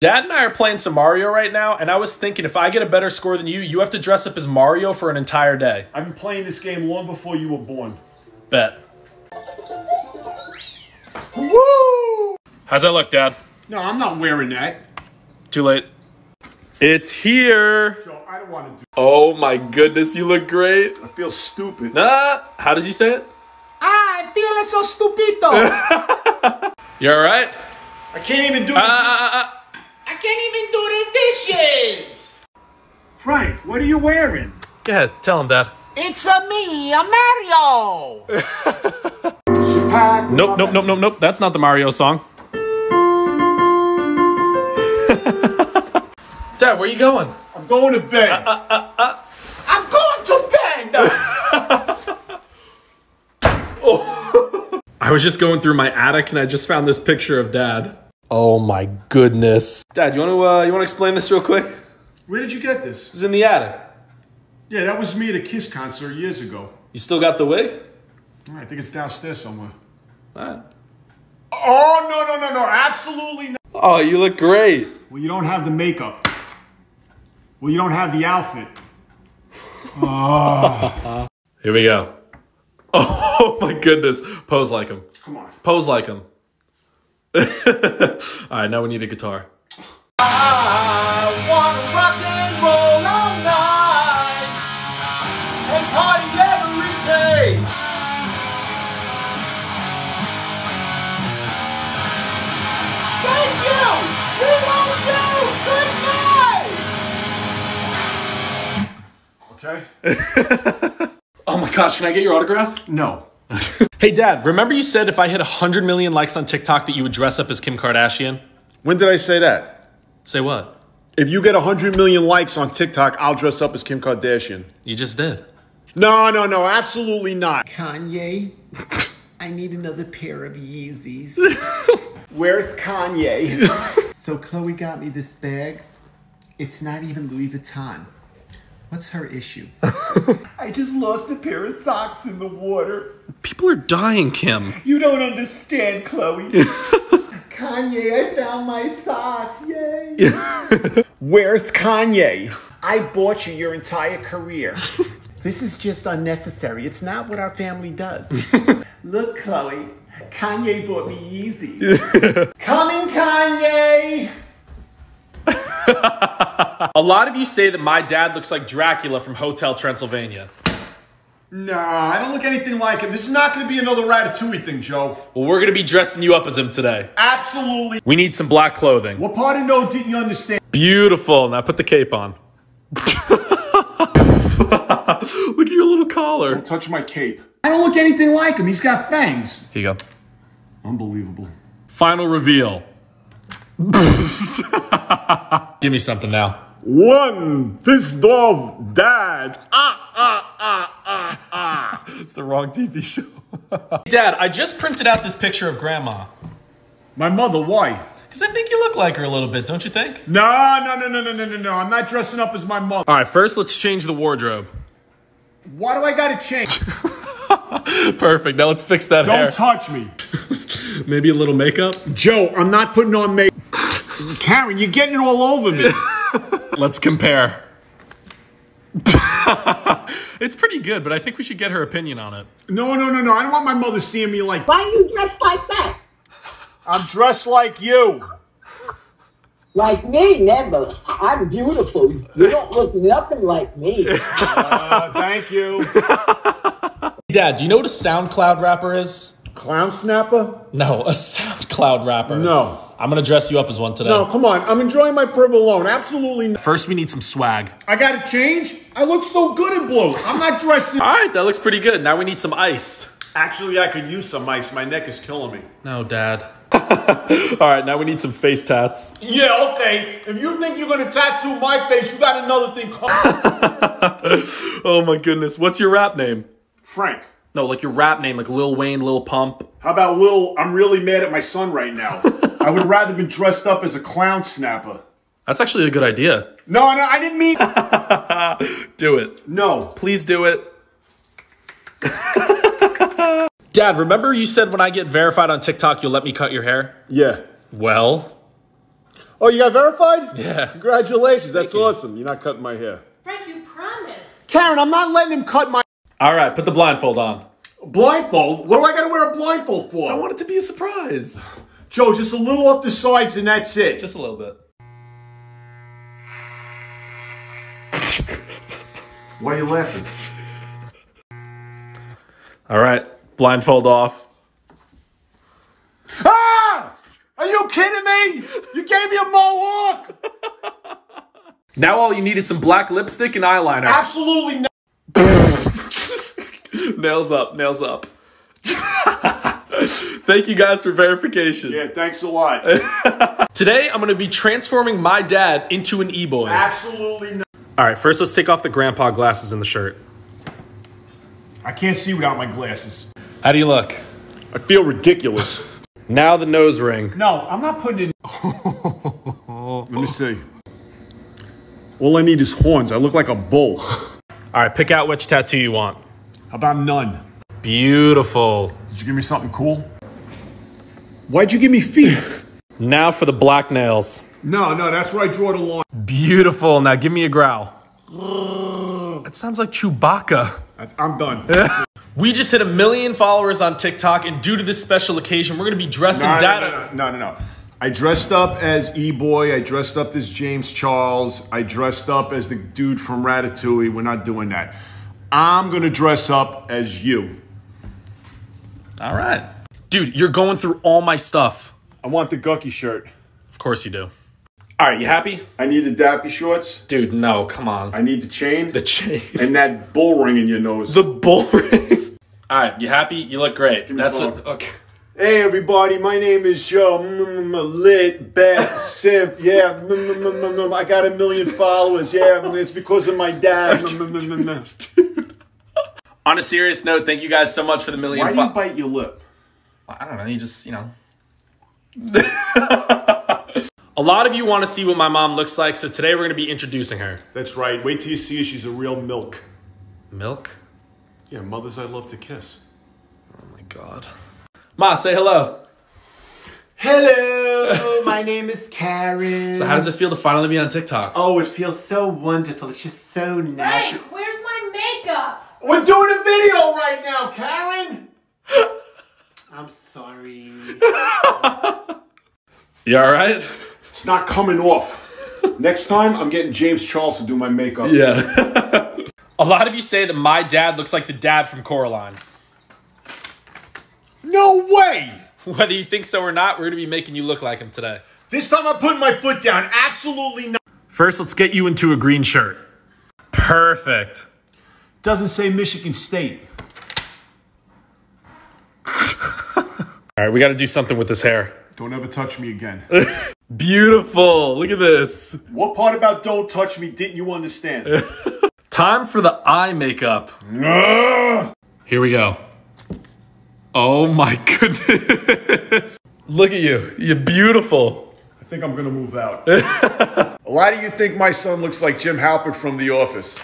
Dad and I are playing some Mario right now, and I was thinking if I get a better score than you, you have to dress up as Mario for an entire day. I've been playing this game long before you were born. Bet. Woo! How's that look, Dad? No, I'm not wearing that. Too late. It's here. Joe, I don't want to do Oh my goodness, you look great. I feel stupid. Nah. how does he say it? I feel so stupido. You all right? I can't even do Ah, it. ah, ah, ah. I can't even do the dishes. Frank, what are you wearing? Go ahead, tell him, Dad. It's a me, a Mario. Pack Nope, nope, nope, nope, nope. That's not the Mario song. Dad, where are you going? I'm going to bed. Uh, uh, uh, I'm going to bed. oh. I was just going through my attic and I just found this picture of Dad. Oh my goodness. Dad, you want to uh, you want to explain this real quick? It Where did you get this? It was in the attic. Yeah, that was me at a Kiss concert years ago. You still got the wig? I think it's downstairs somewhere. Ah. Oh, no, no, no, no. Absolutely not. Oh, you look great. Well, you don't have the makeup. Well, you don't have the outfit. Here we go. Oh my goodness. Pose like him. Come on. Pose like him. All right, now we need a guitar. I wanna rock and roll all night and party every day. Thank you. We love you. Good night. Okay? Oh my gosh, can I get your autograph? No. Hey, Dad, remember you said if I hit 100 million likes on TikTok that you would dress up as Kim Kardashian? When did I say that? Say what? If you get 100 million likes on TikTok, I'll dress up as Kim Kardashian. You just did. No, no, no, absolutely not. Kanye, I need another pair of Yeezys. Where's Kanye? so Chloe got me this bag. It's not even Louis Vuitton. What's her issue? I just lost a pair of socks in the water. People are dying, Kim. You don't understand, Chloe. Kanye, I found my socks. Yay. Where's Kanye? I bought you your entire career. this is just unnecessary. It's not what our family does. Look, Chloe, Kanye bought me Yeezys. Coming, Kanye! A lot of you say that my dad looks like Dracula from Hotel Transylvania. Nah, I don't look anything like him. This is not going to be another Ratatouille thing, Joe. Well, we're gonna be dressing you up as him today. Absolutely. We need some black clothing. What part of no didn't you understand? Beautiful. Now put the cape on. Look at your little collar. Don't Touch my cape. I don't look anything like him. He's got fangs. Here you go. Unbelievable. Final reveal. Give me something now. One fist of dad. Ah, ah, ah, ah, ah. it's the wrong TV show. Dad, I just printed out this picture of Grandma. My mother, why? Because I think you look like her a little bit, don't you think? No, no, no, no, no, no, no, no. I'm not dressing up as my mother. All right, first let's change the wardrobe. Why do I gotta change? Perfect. Now let's fix that hair. Don't touch me. Maybe a little makeup. Joe, I'm not putting on makeup. Karen, you're getting it all over me. Let's compare. it's pretty good, but I think we should get her opinion on it. No, no, no, no. I don't want my mother seeing me like Why are you dressed like that? I'm dressed like you. Like me, never. I'm beautiful. You don't look nothing like me. Uh, thank you. Dad, do you know what a SoundCloud rapper is? Clown snapper? No, a SoundCloud rapper. No. I'm gonna dress you up as one today. No, come on. I'm enjoying my purple alone. Absolutely not. First, we need some swag. I gotta change? I look so good in blue. I'm not dressed in. All right, that looks pretty good. Now we need some ice. Actually, I could use some ice. My neck is killing me. No, Dad. All right, now we need some face tats. Yeah, okay. If you think you're gonna tattoo my face, you got another thing called Oh my goodness, what's your rap name? Frank. No, like your rap name, like Lil Wayne, Lil Pump. How about Lil? I'm really mad at my son right now. I would rather been dressed up as a clown snapper. That's actually a good idea. No, no, I didn't mean. Do it. No. Please do it. Dad, remember you said when I get verified on TikTok, you'll let me cut your hair? Yeah. Well, Oh, you got verified? Yeah. Congratulations. That's you. awesome. You're not cutting my hair. Frank, you promised. Karen, I'm not letting him cut my All right, put the blindfold on. Blindfold. What do I got to wear a blindfold for? I want it to be a surprise. Joe, just a little off the sides and that's it. Just a little bit. Why are you laughing? All right, blindfold off. Ah! Are you kidding me? You gave me a mohawk? Now all you need is some black lipstick and eyeliner. Absolutely not. nails up, nails up. Thank you guys for verification. Yeah, thanks a lot. Today I'm gonna be transforming my dad into an e-boy. Absolutely not. All right, first let's take off the grandpa glasses in the shirt. I can't see without my glasses. How do you look? I feel ridiculous. Now the nose ring. No, I'm not putting in. Let me see. All I need is horns. I look like a bull. All right, pick out which tattoo you want. How about none? Beautiful. Did you give me something cool? Why'd you give me feet? Now for the black nails. no, no, that's where I draw the line. Beautiful. Now give me a growl. It sounds like Chewbacca. I'm done. We just hit a million followers on TikTok, and due to this special occasion, we're gonna be dressing No, no, no, no, no, no. I dressed up as E-Boy. I dressed up as James Charles. I dressed up as the dude from Ratatouille. We're not doing that. I'm gonna dress up as you. All right, dude, you're going through all my stuff. I want the Gucky shirt. Of course you do. All right, you happy, I need the Daffy shorts. dude? No, come on. I need the chain the chain, and that bull ring in your nose. the bull ring. All right, you happy? You look great. me That's the what. Okay. Hey everybody, my name is Joe. Mm, mm, Lit, bat, simp. Yeah, mm, mm, mm, mm, mm. I got a million followers. Yeah, it's because of my dad. On a serious note, thank you guys so much for the million. Why do you fo- bite your lip? I don't know. You just, you know. a lot of you want to see what my mom looks like, so today we're going to be introducing her. That's right. Wait till you see her. She's a real milk. Milk? Yeah, mothers I love to kiss. Oh my god. Ma, say hello. Hello, my name is Karen. So, how does it feel to finally be on TikTok? Oh, it feels so wonderful. It's just so natural. Frank, where's my makeup? We're doing a video right now, Karen. I'm sorry. You alright? It's not coming off. Next time, I'm getting James Charles to do my makeup. Yeah. a lot of you say that my dad looks like the dad from Coraline. No way. Whether you think so or not, we're going to be making you look like him today. This time I'm putting my foot down. Absolutely not. First, let's get you into a green shirt. Perfect. Doesn't say Michigan State. All right, we got to do something with this hair. Don't ever touch me again. Beautiful. Look at this. what part about don't touch me didn't you understand? Time for the eye makeup. Here we go. Oh my goodness. Look at you. You're beautiful. I think I'm gonna move out. a lot of you think my son looks like Jim Halpert from The Office.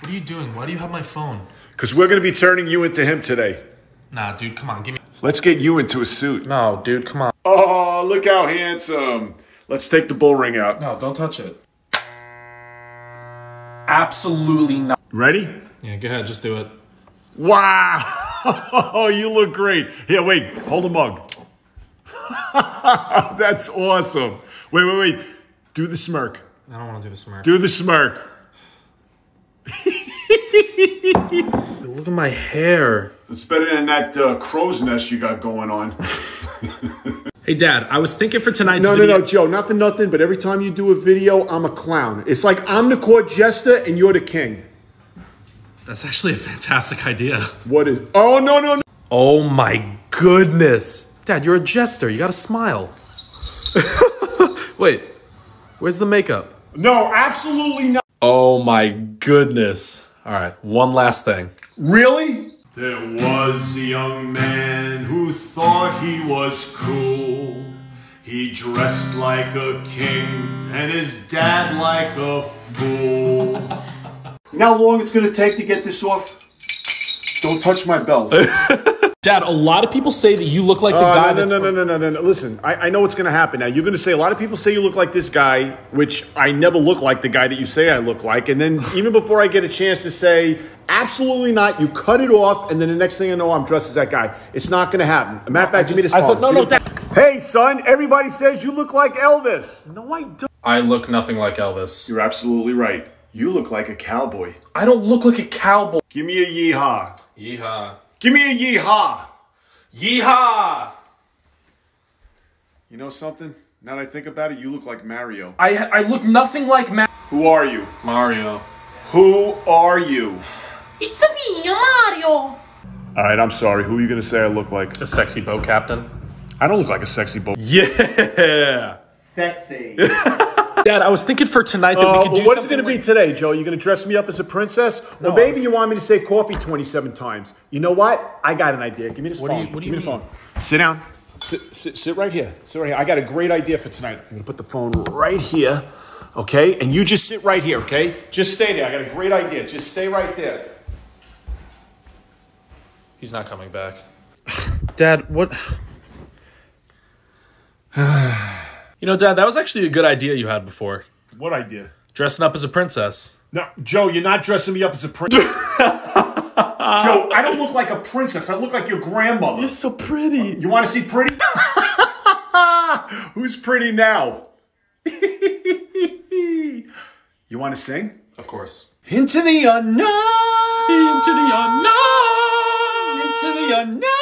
What are you doing? Why do you have my phone? Because we're gonna be turning you into him today. Nah, dude, come on. Give me. Let's get you into a suit. No, dude, come on. Oh, look how handsome. Let's take the bull ring out. No, don't touch it. Absolutely not. Ready? Yeah, go ahead. Just do it. Wow! you look great. Here, wait. Hold the mug. That's awesome. Wait, wait, wait. Do the smirk. I don't want to do the smirk. Do the smirk. Look at my hair. It's better than that uh, crow's nest you got going on. Hey, Dad, I was thinking for tonight's No, no, video. no, Joe, not for nothing, but every time you do a video, I'm a clown. It's like I'm the court jester and you're the king. That's actually a fantastic idea. What is. Oh, no, no, no. Oh my goodness. Dad, you're a jester. You gotta smile. Wait, where's the makeup? No, absolutely not. Oh my goodness. All right, one last thing. Really? There was a young man who thought he was cool. He dressed like a king and his dad like a fool. you know how long it's gonna take to get this off? Don't touch my bells. Dad, Dad, a lot of people say that you look like the Uh, guy no, that's no, no, from- no, no, no, no. Listen, I, I know what's going to happen now. You're going to say a lot of people say you look like this guy, which I never look like the guy that you say I look like. And then even before I get a chance to say absolutely not, you cut it off, and then the next thing I know, I'm dressed as that guy. It's not going to happen. A matter of fact, give me this I phone. thought- no, no, me- Hey, son, everybody says you look like Elvis. No, I don't. I look nothing like Elvis. You're absolutely right. You look like a cowboy. I don't look like a cowboy. Give me a yeehaw. Yeehaw. Give me a yeehaw. Yeehaw! You know something? Now that I think about it, you look like Mario. I I look nothing like Mario. Who are you? Mario. Who are you? It's a me, Mario. All right, I'm sorry. Who are you going to say I look like? A sexy boat captain. I don't look like a sexy boat. Yeah. Sexy. Dad, I was thinking for tonight that Uh, we could do what's it something going to be today, Joe? You going to dress me up as a princess, or maybe you want me to say coffee 27 times? You know what? I got an idea. Give me this What do phone. you- what do Give me you the phone. Sit down. Sit, sit, sit right here. Sit right here. I got a great idea for tonight. I'm going to put the phone right here, okay? And you just sit right here, okay? Just stay there. I got a great idea. Just stay right there. He's not coming back. Dad, what? You know, Dad, that was actually a good idea you had before. What idea? Dressing up as a princess. No, Joe, you're not dressing me up as a princess. Joe, I don't look like a princess. I look like your grandmother. You're so pretty. You want to see pretty? Who's pretty now? you want to sing? Of course. Into the unknown. Into the unknown. Into the unknown.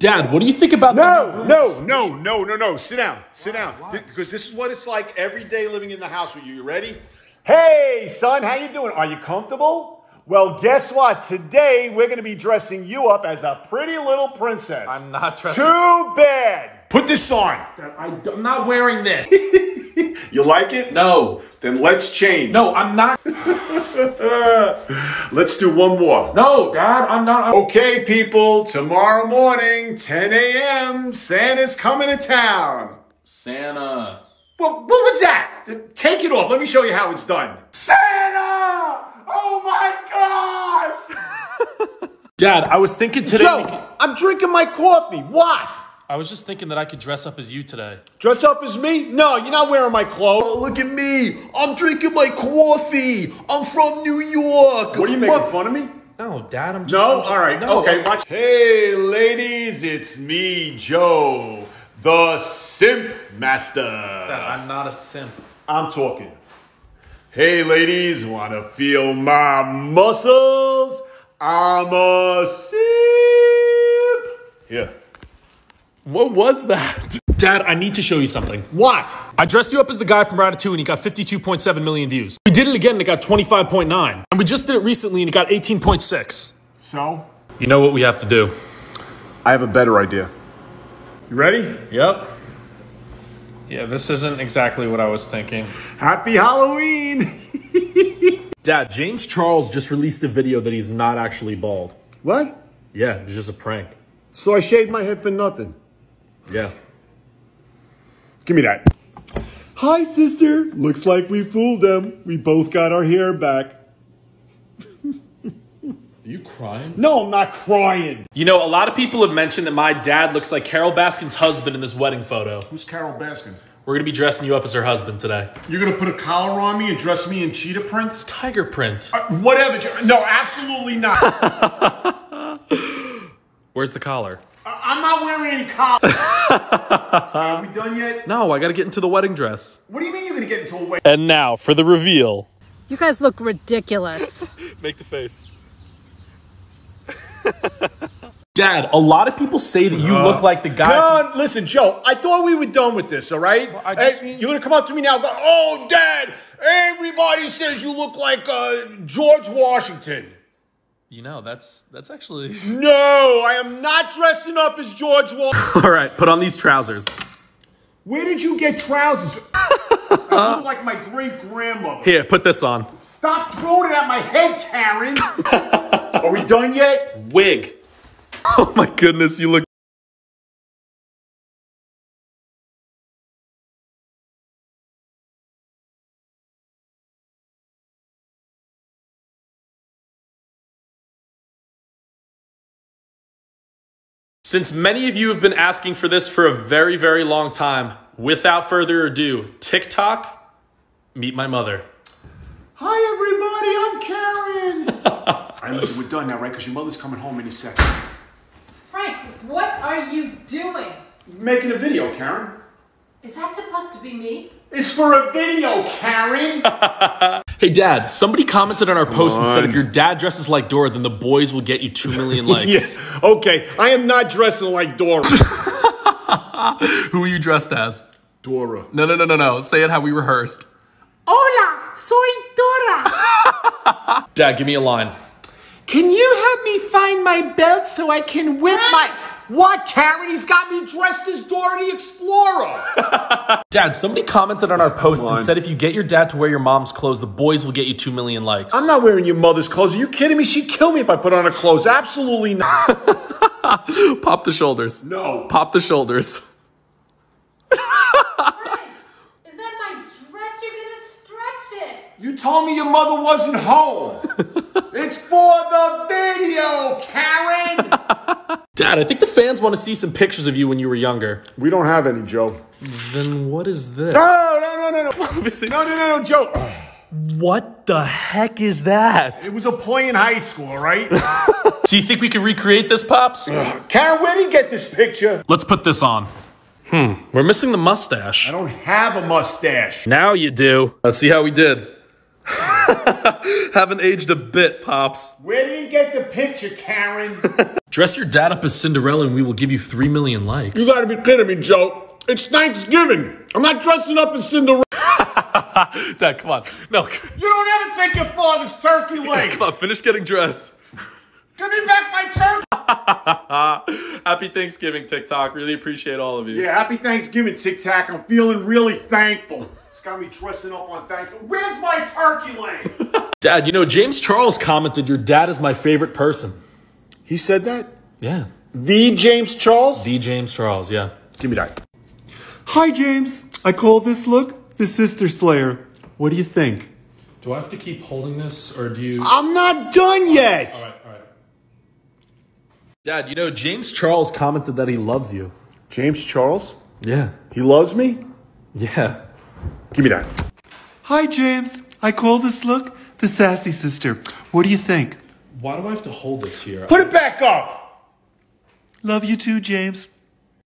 Dad, what do you think about No, no, no, no, no, no. Sit down. Sit down. Because this is what it's like every day living in the house with you. You ready? Hey, son, how you doing? Are you comfortable? Well, guess what? Today we're going to be dressing you up as a pretty little princess. I'm not dressing. Too bad. Put this on. I, am not wearing this. You like it? No. Then let's change. No, I'm not. Let's do one more. No, Dad, I'm not. I'm- Okay, people, tomorrow morning, 10 a.m., Santa's coming to town. Santa. What, what was that? Take it off. Let me show you how it's done. Santa! Oh my gosh! Dad, I was thinking today. Joe, I'm drinking my coffee. What? I was just thinking that I could dress up as you today. Dress up as me? No, you're not wearing my clothes. Oh, look at me. I'm drinking my coffee. I'm from New York. What are you making fun of me? No, Dad, I'm just. No? I'm All right. no. Okay, watch. Hey, ladies, it's me, Joe, the Simp Master. Dad, I'm not a simp. I'm talking. Hey, ladies, want to feel my muscles? I'm a simp. Here. What was that? Dad, I need to show you something. What? I dressed you up as the guy from Ratatouille and he got 52.7 million views. We did it again and it got 25.9. And we just did it recently and it got 18.6. So? You know what we have to do? I have a better idea. You ready? Yep. Yeah, this isn't exactly what I was thinking. Happy Halloween! Dad, James Charles just released a video that he's not actually bald. What? Yeah, it was just a prank. So I shaved my head for nothing. Yeah. Give me that. Hi, sister. Looks like we fooled them. We both got our hair back. Are you crying? No, I'm not crying. You know, a lot of people have mentioned that my dad looks like Carole Baskin's husband in this wedding photo. Who's Carole Baskin? We're gonna be dressing you up as her husband today. You're gonna put a collar on me and dress me in cheetah print? It's tiger print. Uh, whatever. No, absolutely not. Where's the collar? I- I'm not wearing any collar. Are we done yet? No, I gotta get into the wedding dress. What do you mean you're gonna get into a way? And now for the reveal. You guys look ridiculous. Make the face. Dad, a lot of people say that you look like the guy. No, listen, Joe. I thought we were done with this. All right. I just- Hey, you're gonna come up to me now. and Go, oh, Dad. Everybody says you look like uh, George Washington. You know, that's that's actually. No, I am not dressing up as George Washington. All right, put on these trousers. Where did you get trousers? Uh-huh. I look like my great grandmother. Here, put this on. Stop throwing it at my head, Karen. Are we done yet? Wig. Oh my goodness, you look Since many of you have been asking for this for a very, very long time, without further ado, TikTok, meet my mother. Hi, everybody. I'm Karen. All right, listen, we're done now, right? Because your mother's coming home any second. Frank, what are you doing? Making a video, Karen. Is that supposed to be me? It's for a video, Karen. Hey, Dad, somebody commented on our post and said if your dad dresses like Dora, then the boys will get you 2 million likes. yes. Okay. I am not dressing like Dora. Who are you dressed as? Dora. No, no, no, no, no. Say it how we rehearsed. Hola, soy Dora. Dad, give me a line. Can you help me find my belt so I can whip my. What, Karen? He's got me dressed as Dora the Explorer. Dad, somebody commented on our post and said if you get your dad to wear your mom's clothes, the boys will get you 2 million likes. I'm not wearing your mother's clothes. Are you kidding me? She'd kill me if I put on her clothes. Absolutely not. Pop the shoulders. No. Pop the shoulders. Is that my dress? You're gonna stretch it. You told me your mother wasn't home. it's for the video, Karen. Dad, I think the fans want to see some pictures of you when you were younger. we don't have any, Joe. Then what is this? No, no, no, no, no. No, no, no, no, Joe. What the heck is that? It was a play in high school, right? Do you think we can recreate this, Pops? Karen, where did he get this picture? Let's put this on. Hmm, we're missing the mustache. I don't have a mustache. Now you do. Let's see how we did. Haven't aged a bit, Pops. Where did he get the picture, Karen? Dress your dad up as Cinderella and we will give you 3 million likes. you gotta be kidding me, Joe. It's Thanksgiving. I'm not dressing up as Cinderella. Dad, come on. No, You don't ever take your father's turkey leg. come on, finish getting dressed. Give me back my turkey. Happy Thanksgiving, TikTok. Really appreciate all of you. Yeah, happy Thanksgiving, TikTok. I'm feeling really thankful. It's got me dressing up on Thanksgiving. Where's my turkey leg? Dad, you know, James Charles commented, Your dad is my favorite person. he said that? Yeah. The James Charles? The James Charles, yeah. Give me that. Hi, James. I call this look the Sister Slayer. What do you think? Do I have to keep holding this or do you. I'm not done yet. All right, all right. Dad, you know, James Charles commented that he loves you. James Charles? Yeah. He loves me? Yeah. Give me that. Hi, James. I call this look the Sassy Sister. What do you think? Why do I have to hold this here? Put it back up. Love you too, James.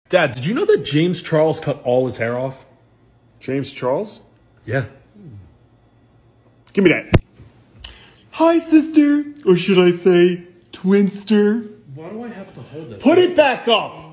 Dad, did you know that James Charles cut all his hair off? James Charles? Yeah. Give me that. Hi, sister. Or should I say, twinster? Why do I have to hold this? Put it back up.